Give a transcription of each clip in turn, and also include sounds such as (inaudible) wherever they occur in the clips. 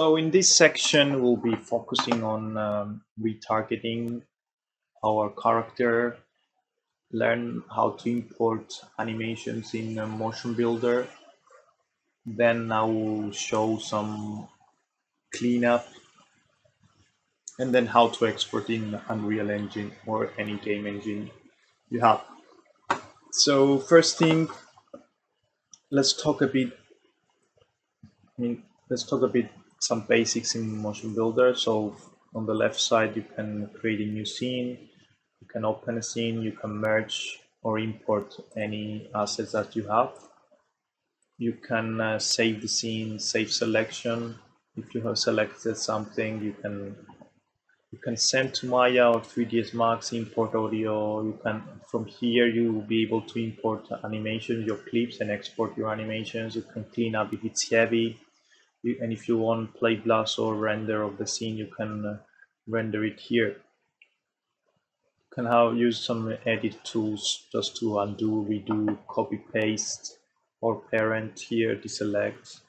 So in this section, we'll be focusing on um, retargeting our character, learn how to import animations in Motion Builder. Then I will show some cleanup and then how to export in Unreal Engine or any game engine you have. So first thing, let's talk a bit, I mean, let's talk a bit some basics in Motion Builder. So on the left side, you can create a new scene, you can open a scene, you can merge or import any assets that you have. You can uh, save the scene, save selection. If you have selected something, you can you can send to Maya or 3ds Max, import audio. You can from here you will be able to import animations, your clips, and export your animations. You can clean up if it's heavy you, and if you want play blast or render of the scene you can uh, render it here. You can have use some edit tools just to undo redo copy paste or parent here deselect.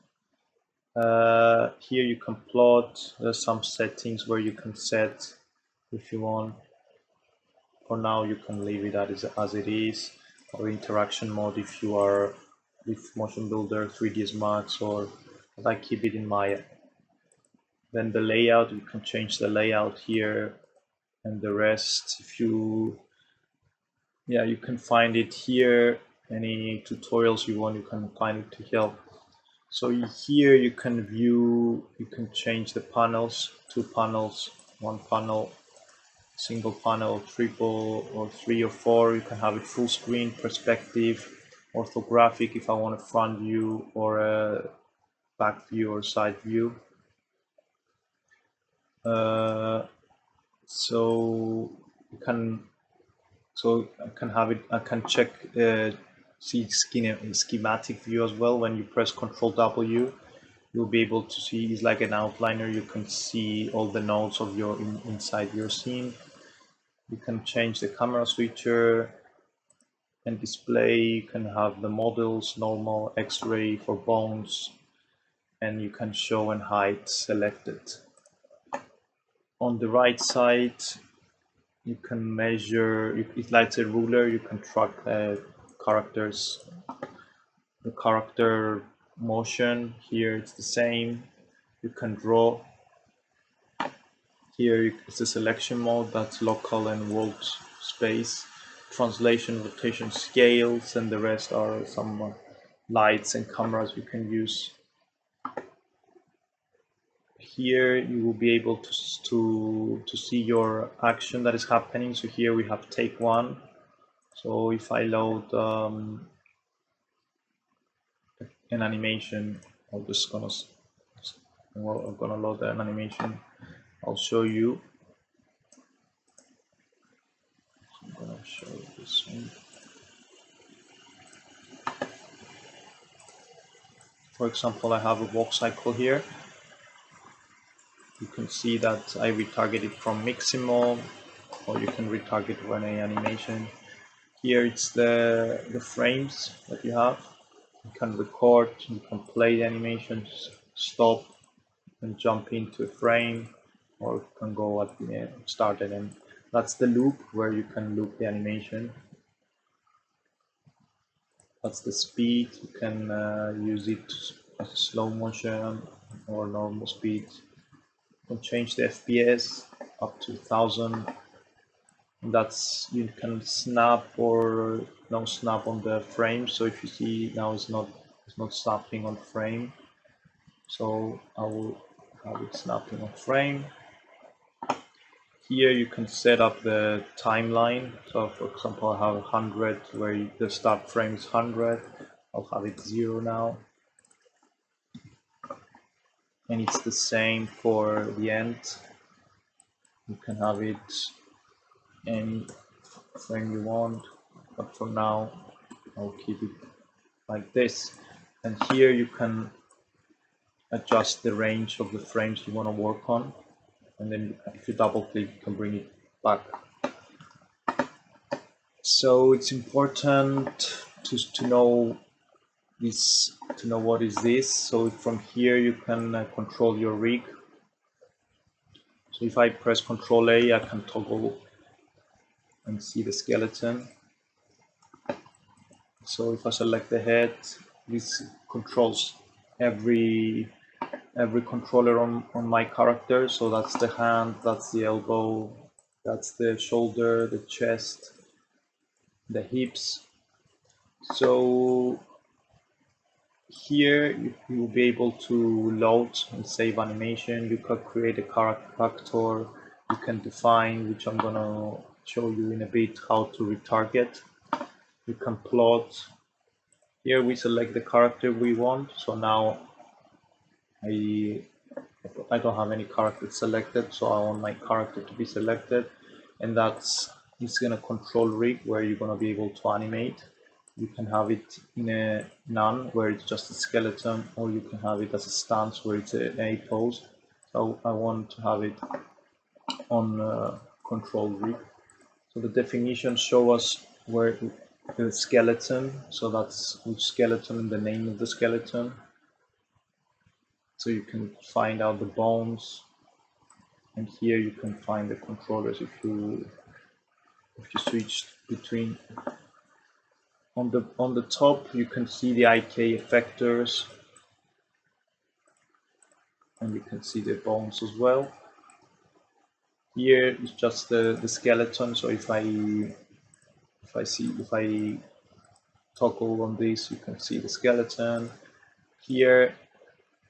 Uh, here you can plot there's some settings where you can set if you want. For now you can leave it as, as it is or interaction mode if you are with motion builder 3ds max or but I keep it in Maya. Then the layout, you can change the layout here and the rest. If you yeah you can find it here. Any tutorials you want you can find it to help. So here you can view you can change the panels two panels one panel single panel triple or three or four. You can have it full screen perspective orthographic if I want a front view or a back view or side view. Uh, so you can so I can have it I can check uh, see schematic view as well. When you press Control W you'll be able to see it's like an outliner. You can see all the nodes of your in, inside your scene. You can change the camera switcher and display. You can have the models normal x-ray for bones and you can show and hide selected. On the right side, you can measure, it like a ruler, you can track uh, characters, the character motion. Here it's the same. You can draw. Here it's the selection mode, that's local and world space. Translation, rotation, scales, and the rest are some lights and cameras you can use here you will be able to, to, to see your action that is happening. So here we have take one. So if I load um, an animation, I'm just gonna, well, I'm gonna load an animation. I'll show you. I'm gonna show this one. For example, I have a walk cycle here you can see that I retargeted from Mixamo or you can retarget from any animation. Here it's the, the frames that you have. You can record, you can play the animations, stop, and jump into a frame or you can go at the end, start it and that's the loop where you can loop the animation. That's the speed, you can uh, use it as slow motion or normal speed can change the FPS up to 1000 that's you can snap or no snap on the frame. So if you see now it's not it's not snapping on frame. So I will have it snapping on frame. Here you can set up the timeline. So for example I have 100 where the start frame is 100 I'll have it zero now and it's the same for the end. You can have it any frame you want but for now I'll keep it like this. And here you can adjust the range of the frames you want to work on and then if you double click you can bring it back. So it's important to, to know this to know what is this. So from here you can uh, control your rig. So if I press Control A, I can toggle and see the skeleton. So if I select the head, this controls every every controller on, on my character. So that's the hand, that's the elbow, that's the shoulder, the chest, the hips. So here you, you will be able to load and save animation. You can create a character. You can define, which I'm gonna show you in a bit, how to retarget. You can plot. Here we select the character we want. So now I I don't have any character selected, so I want my character to be selected, and that's it's gonna control rig where you're gonna be able to animate. You can have it in a none where it's just a skeleton, or you can have it as a stance where it's an a pose. So I want to have it on uh, control rig. So the definition show us where the skeleton, so that's which skeleton and the name of the skeleton so you can find out the bones and here you can find the controllers if you if you switch between on the on the top you can see the IK effectors. And you can see the bones as well. Here is just the, the skeleton. So if I if I see if I toggle on this you can see the skeleton. Here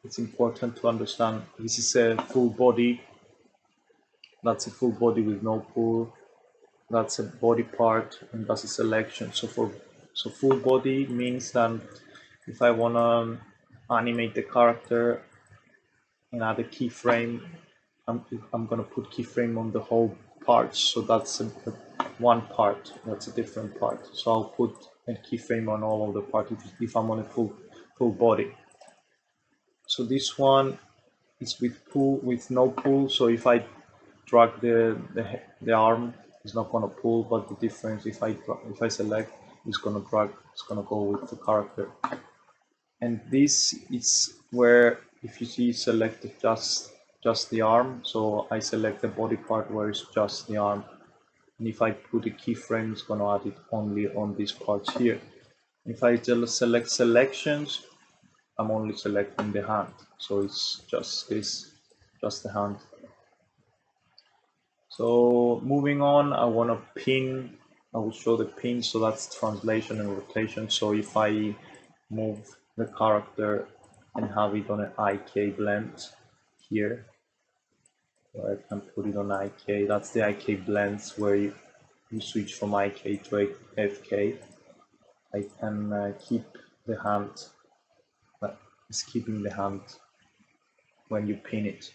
it's important to understand this is a full body. That's a full body with no pull that's a body part and that's a selection. So for so full body means that if I want to animate the character and add a keyframe I'm, I'm gonna put keyframe on the whole parts so that's a, one part that's a different part. So I'll put a keyframe on all of the parts if, if I'm on a full full body. So this one is with pull with no pull. So if I drag the, the, the arm it's not gonna pull but the difference if I if I select it's gonna drag it's gonna go with the character. And this is where if you see selected just just the arm. So I select the body part where it's just the arm. And if I put a keyframe it's gonna add it only on these parts here. If I just select selections I'm only selecting the hand. So it's just this just the hand. So moving on I want to pin I will show the pin so that's translation and rotation so if I move the character and have it on an IK blend here I can put it on IK that's the IK blends where you, you switch from IK to FK I can uh, keep the hand is keeping the hand when you pin it.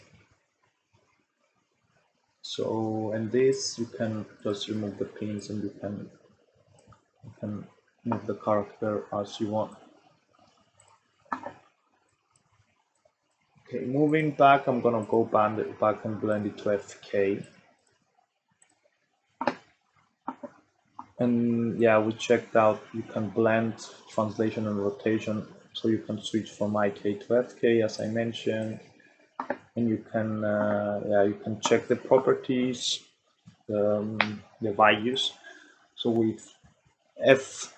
So and this you can just remove the pins and you can you can move the character as you want. Okay, moving back, I'm gonna go back and blend it to FK. And yeah, we checked out you can blend translation and rotation so you can switch from IK to FK as I mentioned and you can uh, yeah you can check the properties um, the values. So with F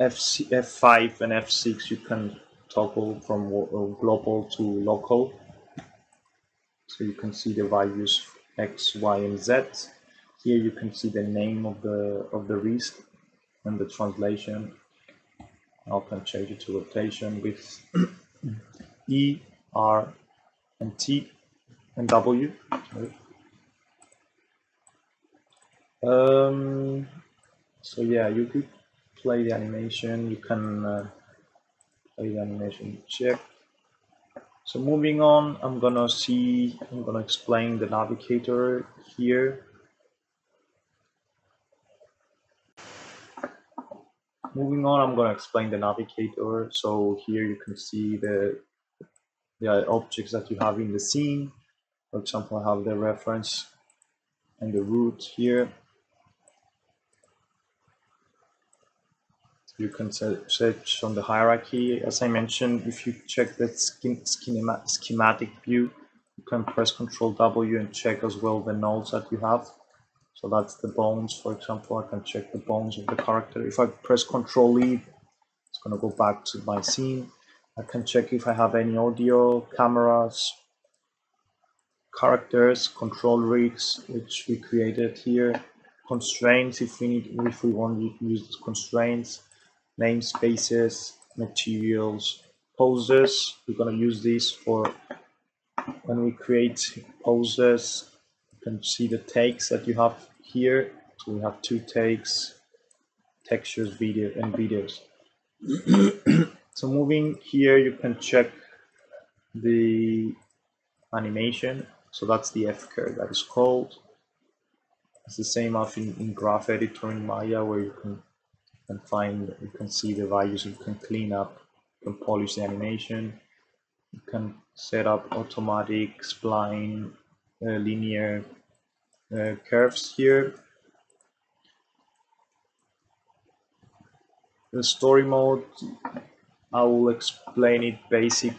F F5 and F6 you can toggle from global to local. So you can see the values X, Y, and Z. Here you can see the name of the of the risk and the translation. I can change it to rotation with (clears throat) E, R, and T and W. Um, so yeah, you could play the animation. You can uh, play the animation check. So moving on, I'm gonna see, I'm gonna explain the navigator here. moving on, I'm to explain the navigator. So here you can see the, the objects that you have in the scene. For example, I have the reference and the root here. You can search on the hierarchy. As I mentioned, if you check the schematic view, you can press Control W and check as well the nodes that you have. So that's the bones, for example. I can check the bones of the character. If I press Control E, it's going to go back to my scene. I can check if I have any audio, cameras, characters, control rigs, which we created here, constraints if we need if we want to use constraints, namespaces, materials, poses. We're gonna use these for when we create poses. You can see the takes that you have here. So we have two takes, textures, video, and videos. (clears throat) so moving here, you can check the animation. So that's the F curve that is called. It's the same as in, in Graph Editor in Maya where you can, can find, you can see the values, you can clean up, you can polish the animation, you can set up automatic, spline, uh, linear uh, curves here. The story mode, I will explain it basic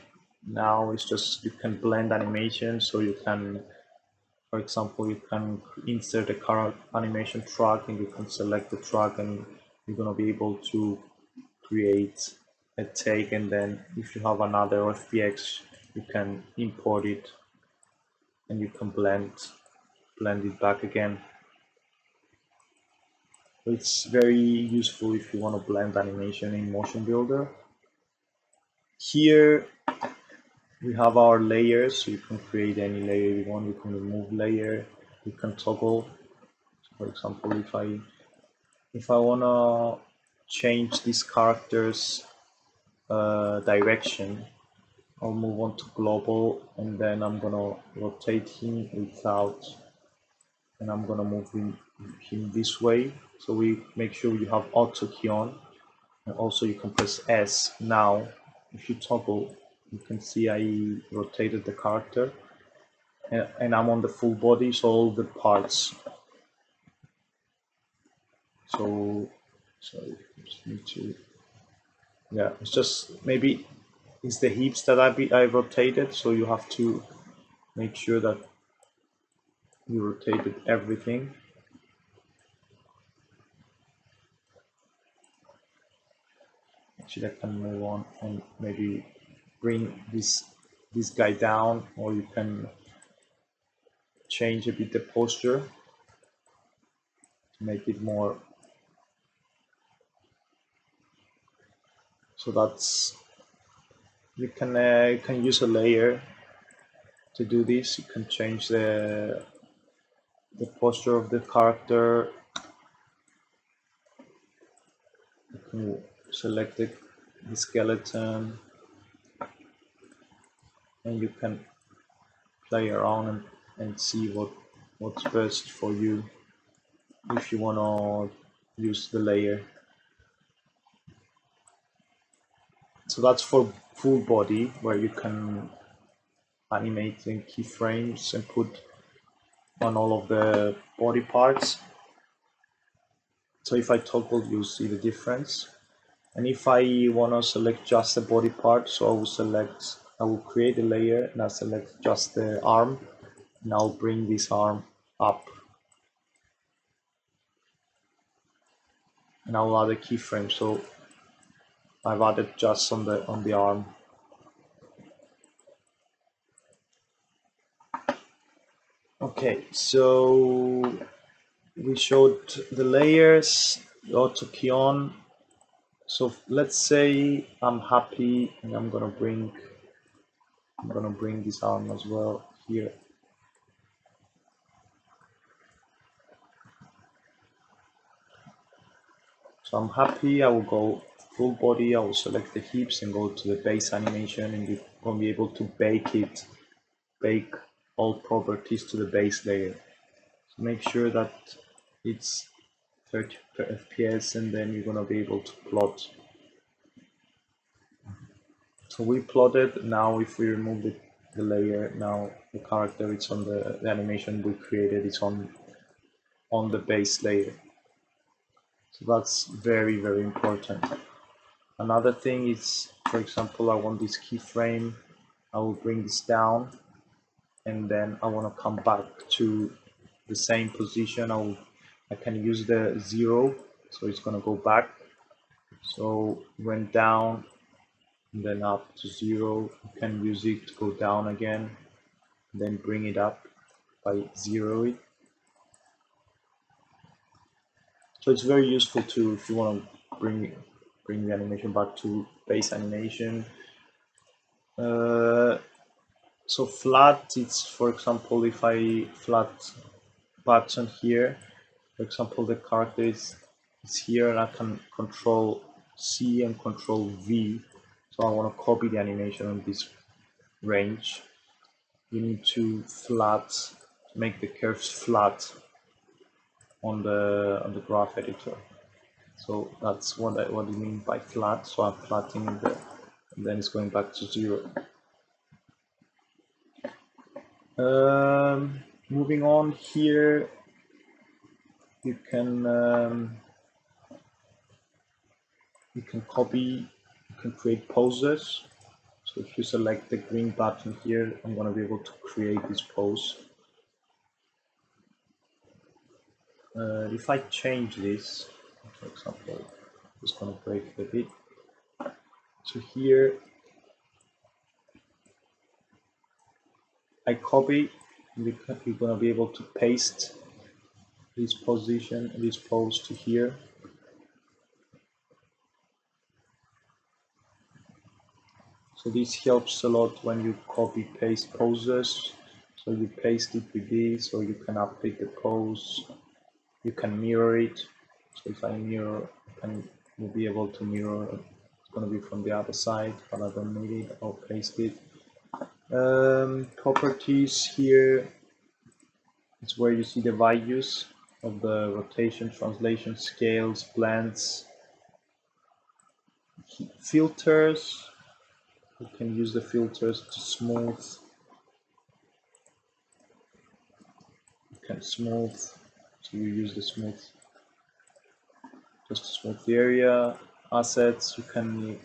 now. It's just you can blend animation, so you can for example, you can insert a current animation track and you can select the track and you're going to be able to create a take and then if you have another FBX, you can import it and you can blend blend it back again. It's very useful if you want to blend animation in Motion Builder. Here we have our layers so you can create any layer you want. You can remove layer you can toggle. For example if I if I want to change this character's uh, direction I'll move on to global and then I'm gonna rotate him without and I'm gonna move him, him this way. So we make sure you have auto key on. And also you can press S now if you toggle you can see I rotated the character and, I'm on the full body so all the parts. So sorry just need to yeah it's just maybe it's the hips that I be I rotated so you have to make sure that you rotated everything I can move on and maybe bring this this guy down or you can change a bit the posture to make it more. So that's you can uh, you can use a layer to do this. You can change the the posture of the character. You can select the, the skeleton and you can play around and, and see what what's best for you if you want to use the layer. So that's for full body where you can animate in keyframes and put on all of the body parts. So if I toggle you see the difference and if I want to select just the body part so I will select I will create a layer and I select just the arm and I'll bring this arm up. And I'll add a keyframe so I've added just on the on the arm. Okay so we showed the layers auto key on so let's say I'm happy and I'm gonna bring I'm gonna bring this arm as well here. So I'm happy, I will go full body, I will select the hips and go to the base animation and you're gonna be able to bake it, bake all properties to the base layer. So make sure that it's 30 FPS and then you're gonna be able to plot. So we plotted. Now if we remove the, the layer now the character it's on the, the animation we created it's on on the base layer. So that's very very important. Another thing is for example I want this keyframe. I will bring this down and then I want to come back to the same position. I will I can use the zero so it's gonna go back. So went down and then up to zero you can use it to go down again then bring it up by zero. It so it's very useful to if you want to bring bring the animation back to base animation. Uh, so flat it's for example if I flat button here for example the character is, is here and I can control C and control V. So I want to copy the animation on this range. You need to flat make the curves flat on the on the graph editor. So that's what I what I mean by flat. So I'm flattening the and then it's going back to zero. Um, moving on here you can um, you can copy you can create poses. So if you select the green button here I'm going to be able to create this pose. Uh, if I change this for example just going to break a bit. So here I copy you're going to be able to paste this position, this pose to here. So this helps a lot when you copy paste poses. So you paste it with this, or you can update the pose. You can mirror it. So if I mirror, I can will be able to mirror. It's going to be from the other side, but I don't need it. I'll paste it. Um, properties here. It's where you see the values of the rotation, translation, scales, blends, filters. You can use the filters to smooth. You can smooth, so you use the smooth just to smooth the area. Assets, you can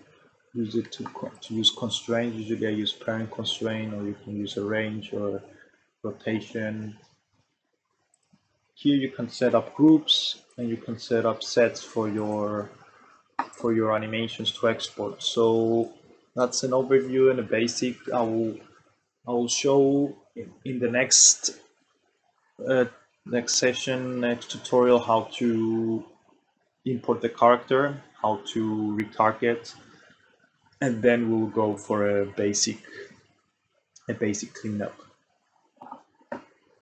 use it to, to use constraints. Usually I use parent constraint or you can use a range or rotation here you can set up groups and you can set up sets for your for your animations to export. So that's an overview and a basic. I will i will show in the next uh, next session next tutorial how to import the character how to retarget and then we'll go for a basic a basic cleanup